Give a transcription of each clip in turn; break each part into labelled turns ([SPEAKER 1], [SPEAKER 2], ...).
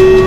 [SPEAKER 1] you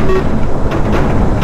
[SPEAKER 1] Thank you.